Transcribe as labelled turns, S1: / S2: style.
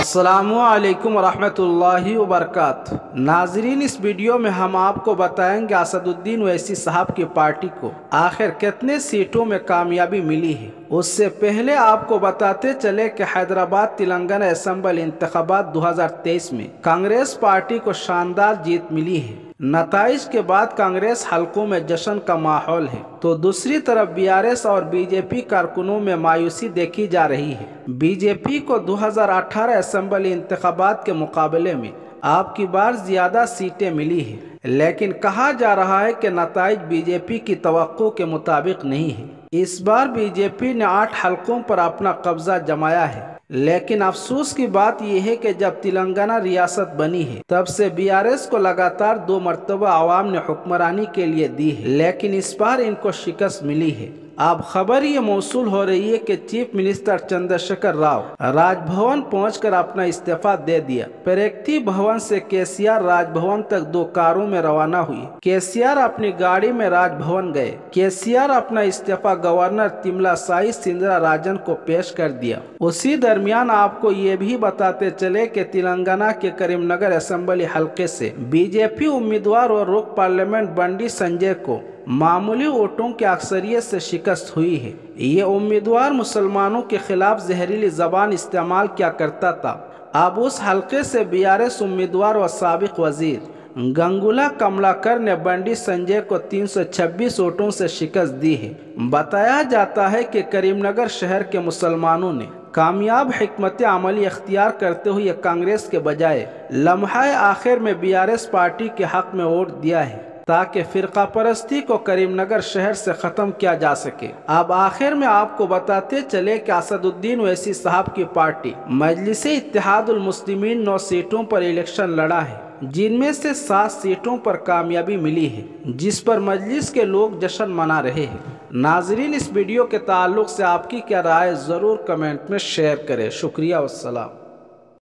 S1: असलकम वरहमतुल्लाहि वबरकत नाजरीन, इस वीडियो में हम आपको बताएँगे असदुद्दीन वैसी साहब की पार्टी को। आखिर कितने सीटों में कामयाबी मिली है? उससे पहले आपको बताते चले कि हैदराबाद, तेलंगाना असम्बल इंतबात 2023 में कांग्रेस पार्टी को शानदार जीत मिली है। नतज के बाद कांग्रेस हलकों में जश्न का माहौल है। तो दूसरी तरफ़ बीआरएस और बीजेपी कारकुनों में मायूसी देखी जा रही है। बीजेपी को 2018 असम्बली इंतबात के मुकाबले में आपकी बार ज़्यादा सीटें मिली है। लेकिन कहा जा रहा है कि नतज बीजेपी की तो के मुताबिक नहीं है। इस बार बीजेपी ने आठ हलकों पर अपना कब्जा जमाया है। लेकिन अफसोस की बात यह है कि जब तेलंगाना रियासत बनी है, तब से बीआरएस को लगातार दो मरतबा आवाम ने हुक्मरानी के लिए दी है, लेकिन इस बार इनको शिकस्त मिली है। अब खबर ये मौसू हो रही है कि चीफ मिनिस्टर चंद्रशेखर राव राजभवन पहुंचकर अपना इस्तीफा दे दिया। प्रगति भवन से केसीआर राजभवन तक दो कारों में रवाना हुई। केसीआर अपनी गाड़ी में राजभवन गए। केसीआर अपना इस्तीफा गवर्नर तिमला साई सिंधरा राजन को पेश कर दिया। उसी दरमियान आपको ये भी बताते चले कि तेलंगाना के करीमनगर असम्बली हल्के से बीजेपी उम्मीदवार और रुक पार्लियामेंट बंडी संजय को मामूली वोटों की अक्सरियत से शिकस्त हुई है। ये उम्मीदवार मुसलमानों के खिलाफ जहरीली जबान इस्तेमाल किया करता था? अब उस हलके से बी आर एस उम्मीदवार व सबक वज़ीर गंगुला कमलाकर ने बंडी संजय को 326 वोटों से शिकस्त दी है। बताया जाता है कि करीमनगर शहर के मुसलमानों ने कामयाब हमत अमली अख्तियार करते हुए कांग्रेस के बजाय लम्हा आखिर में बी आर एस पार्टी के हक में वोट दिया है। ताकि फ़िरका परस्ती को करीमनगर शहर से ख़त्म किया जा सके। अब आखिर में आपको बताते चले कि असदुद्दीन वैसी साहब की पार्टी मजलिस इतिहादुलमुस्लिमीन नौ सीटों पर इलेक्शन लड़ा है, जिनमें से सात सीटों पर कामयाबी मिली है, जिस पर मजलिस के लोग जश्न मना रहे हैं। नाजरीन, इस वीडियो के ताल्लुक से आपकी क्या राय ज़रूर कमेंट में शेयर करें। शुक्रिया वसलाम